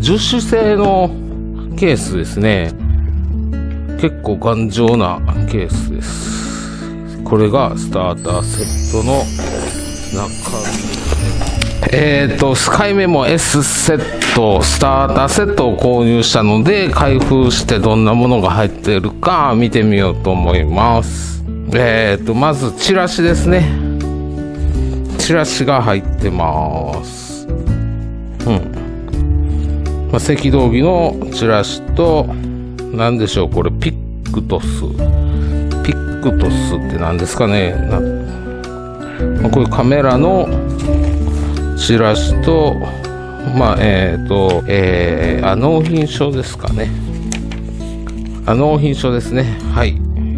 樹脂製のケースですね。結構頑丈なケースです。これがスターターセットの中身。えっ、ー、と、スカイメモ S セット、スターターセットを購入したので、開封してどんなものが入っているか見てみようと思います。えっ、ー、と、まずチラシですね。チラシが入ってます。うん。まあ、赤道儀のチラシと、何でしょう、これ、ピックトス。ピックトスって何ですかね。まあ、こういうカメラのチラシと、まあ、えっ、ー、と、えー、あ、納品書ですかね。あ、納品書ですね。はい。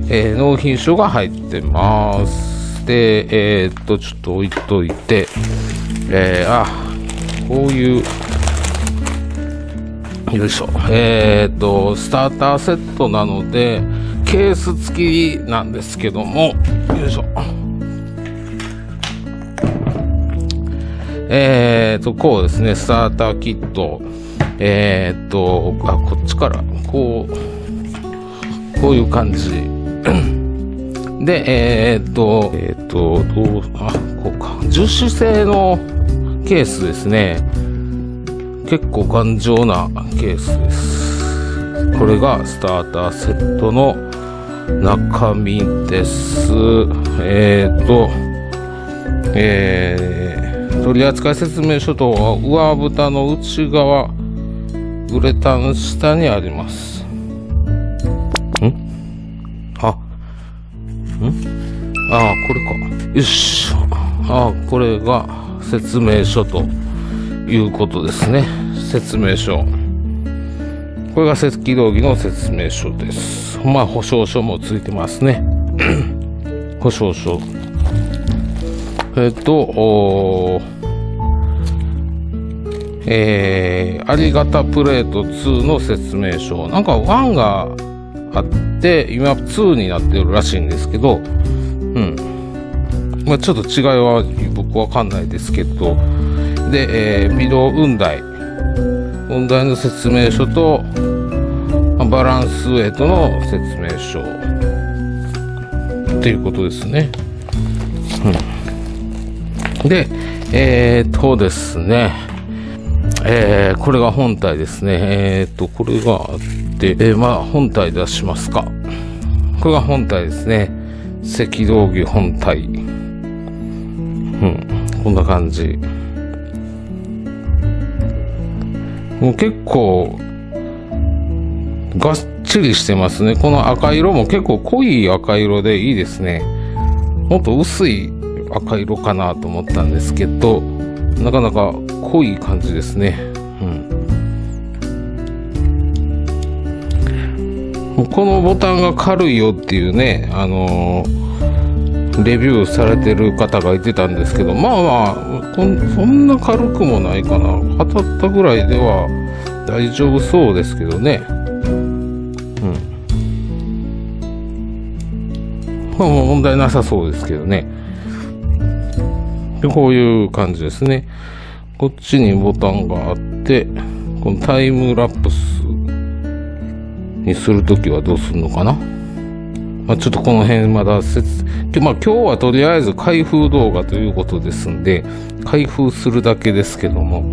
えー、納品書が入ってます。で、えー、っと、ちょっと置いといて、えー、あ、こういう、よいしょ。えー、っと、スターターセットなので、ケース付きなんですけども、よいしょ。えー、っと、こうですね、スターターキット。えー、っと、あ、こっちから、こう、こういう感じ。で、えー、っと、えー、っと、どう、あ、こうか。樹脂製のケースですね。結構頑丈なケースです。これがスターターセットの中身です。えー、っと、えー、取扱説明書と上蓋の内側、ウレタン下にあります。ん？ああ、これか。よし。ああ、これが説明書ということですね。説明書。これが赤道儀の説明書です。まあ、保証書もついてますね。保証書。えっ、と、えー、ありがたプレート2の説明書。なんか1があって、今2になってるらしいんですけど、うん。まあ、ちょっと違いは僕わかんないですけど、で、えー、微動雲台。雲台の説明書と、バランスウェイトの説明書。っていうことですね。うん。で、えー、っとですね、えー、これが本体ですね。えー、っと、これがあって、え、まあ、本体出しますか。これが本体ですね。赤道儀本体。うん。こんな感じ。もう結構、がっちりしてますね。この赤色も結構濃い赤色でいいですね。もっと薄い赤色かなと思ったんですけど、なかなか濃い感じですね。うん。このボタンが軽いよっていうね、あのー、レビューされてる方がいてたんですけど、まあまあ、そんな軽くもないかな。当たったぐらいでは大丈夫そうですけどね。うん。まあ問題なさそうですけどね。で、こういう感じですね。こっちにボタンがあって、このタイムラプスにするときはどうするのかなまあ、ちょっとこの辺まだ説、まあ今日はとりあえず開封動画ということですんで、開封するだけですけども、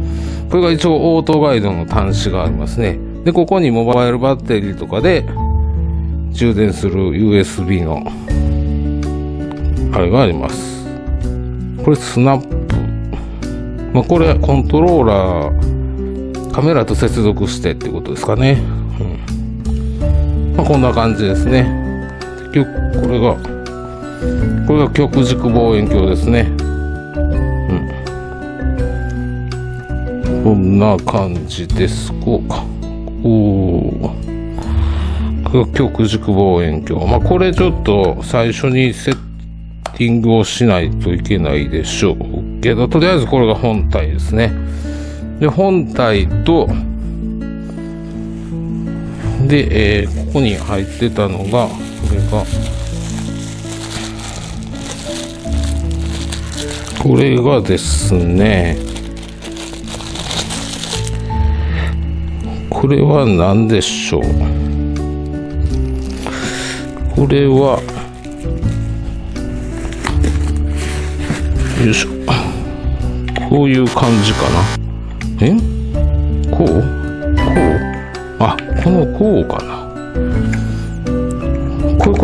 これが一応オートガイドの端子がありますね。で、ここにモバイルバッテリーとかで充電する USB の、あれがあります。これスナップまあ、これコントローラーカメラと接続してってことですかね、うんまあ、こんな感じですねこれがこれが極軸望遠鏡ですね。うん。こんな感じです。こうか。おおこれが極軸望遠鏡。まあこれちょっと最初にセッティングをしないといけないでしょう。けど、とりあえずこれが本体ですね。で、本体と、で、えー、ここに入ってたのが、これが、これがですね、これは何でしょう。これはよいしょ。こういう感じかな。え？こう？こう？あこのこうかな。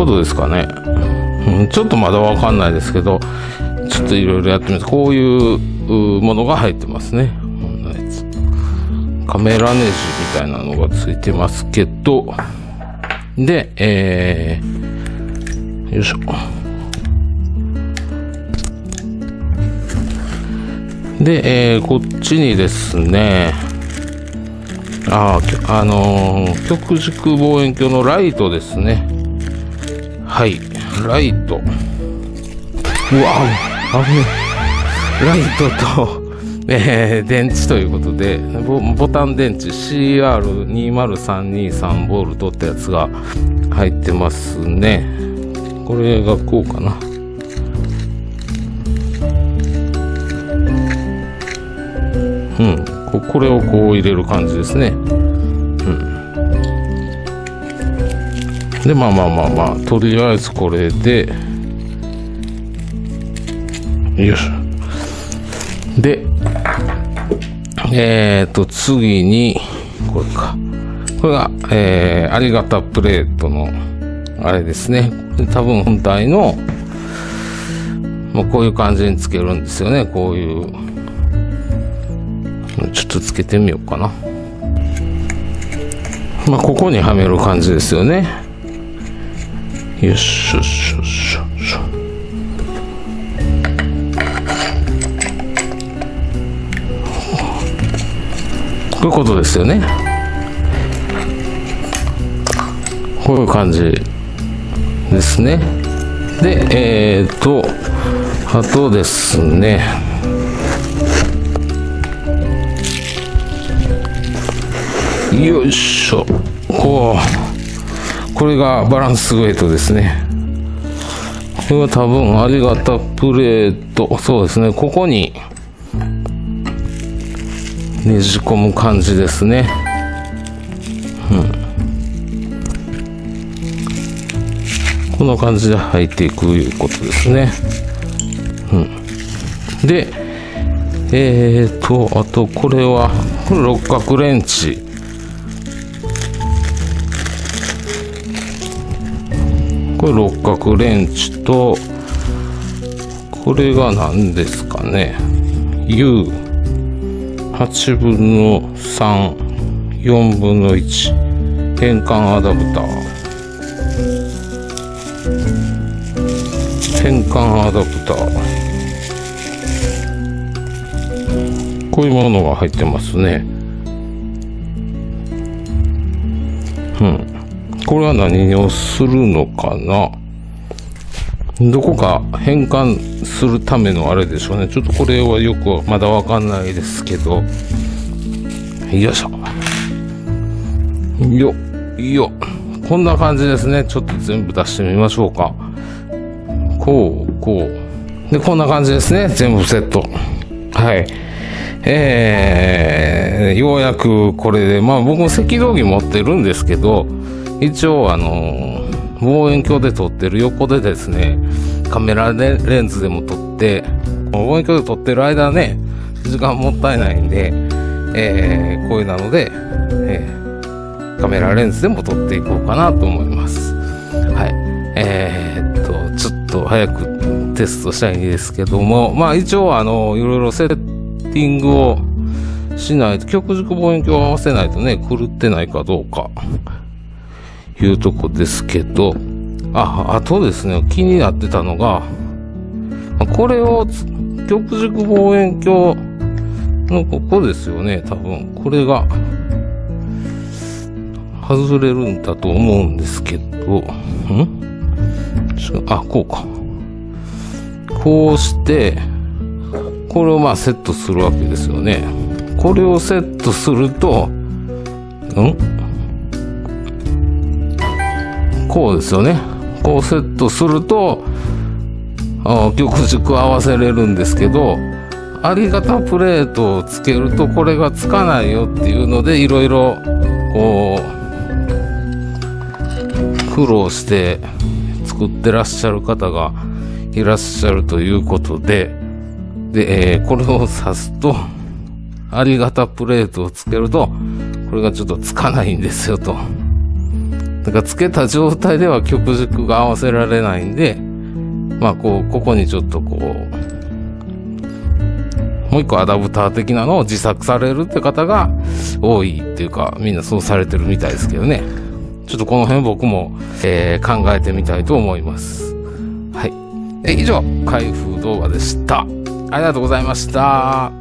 ことですかね、うん、ちょっとまだわかんないですけどちょっといろいろやってみますこういうものが入ってますね。カメラネジみたいなのがついてますけど。でえー、よいしょ。で、えー、こっちにですね、あ、あのー、極軸望遠鏡のライトですね。はい、ライト。うわ、危ねライトと、えー、電池ということでボ、タン電池 CR20323 ボルトってやつが入ってますね。これがこうかな。うんここれをこう入れる感じですねでまあまあまあまあとりあえずこれでよし。でえっ、ー、と次にこれか。これが、えー、ありがたプレートのあれですね。多分本体のもうこういう感じにつけるんですよね。こういうちょっとつけてみようかな。まあここにはめる感じですよね。よしよしよしよし。こういうことですよね。こういう感じですね。でえっ、ー、とあとですね。よいしょ。こう。これがバランスウェイトですね。これは多分ありがたプレート。そうですね。ここにねじ込む感じですね。うん。こんな感じで入っていくいうことですね。うん。でえーとあとこれはこれ六角レンチ。これ六角レンチとこれが何ですかね。U8 分の34分の1変換アダプター。変換アダプター。こういうものが入ってますね。これは何をするのかな？どこか変換するためのあれでしょうね。ちょっとこれはよくまだわかんないですけど。よいしょ。よ、よ。こんな感じですね。ちょっと全部出してみましょうか。こう、こう。で、こんな感じですね。全部セット。はい。えー、ようやくこれで、まあ僕も赤道儀持ってるんですけど、一応あの望遠鏡で撮ってる横でですね、カメラでレンズでも撮って、望遠鏡で撮ってる間ね、時間もったいないんで、えー、こういうなので、えー、カメラレンズでも撮っていこうかなと思います。はい。えー、っと、ちょっと早くテストしたいんですけども、まあ一応あの、いろいろセッティングをしないと、極軸望遠鏡を合わせないとね、狂ってないかどうか。いうとこですけど、あ、あとですね、気になってたのが、これを、極軸望遠鏡のここですよね、多分。これが、外れるんだと思うんですけど、ん？あ、こうか。こうして、これをまあセットするわけですよね。これをセットすると、ん？こうですよねこうセットすると曲軸合わせれるんですけどありがたプレートをつけるとこれがつかないよっていうのでいろいろこう、苦労して作ってらっしゃる方がいらっしゃるということで、で、えー、これを刺すと、ありがたプレートをつけると、これがちょっとつかないんですよと。だからつけた状態では曲軸が合わせられないんで、まあこう、ここにちょっとこう、もう一個アダプター的なのを自作されるって方が多いっていうか、みんなそうされてるみたいですけどね。ちょっとこの辺僕も、えー、考えてみたいと思います。はい。え、以上、開封動画でした。ありがとうございました。